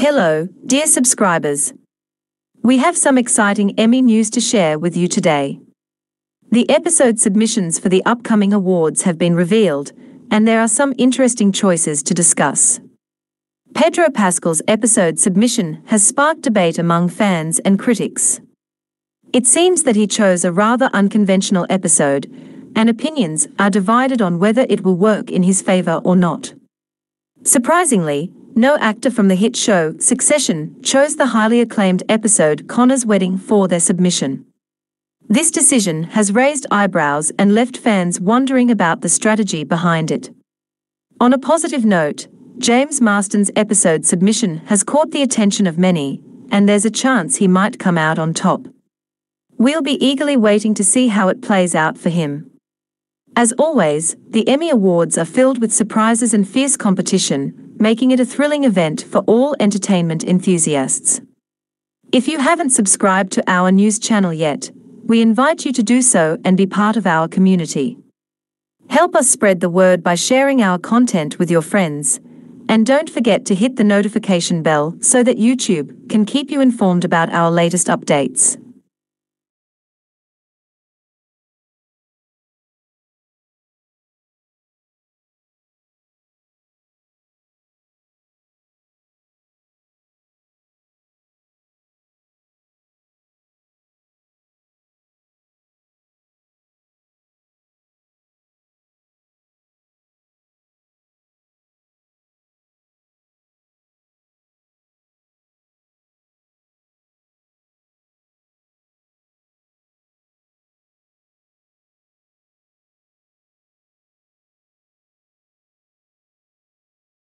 Hello, dear subscribers. We have some exciting Emmy news to share with you today. The episode submissions for the upcoming awards have been revealed, and there are some interesting choices to discuss. Pedro Pascal's episode submission has sparked debate among fans and critics. It seems that he chose a rather unconventional episode, and opinions are divided on whether it will work in his favor or not. Surprisingly, no actor from the hit show Succession chose the highly acclaimed episode Connor's Wedding for their submission. This decision has raised eyebrows and left fans wondering about the strategy behind it. On a positive note, James Marsden's episode submission has caught the attention of many, and there's a chance he might come out on top. We'll be eagerly waiting to see how it plays out for him. As always, the Emmy Awards are filled with surprises and fierce competition, making it a thrilling event for all entertainment enthusiasts. If you haven't subscribed to our news channel yet, we invite you to do so and be part of our community. Help us spread the word by sharing our content with your friends, and don't forget to hit the notification bell so that YouTube can keep you informed about our latest updates.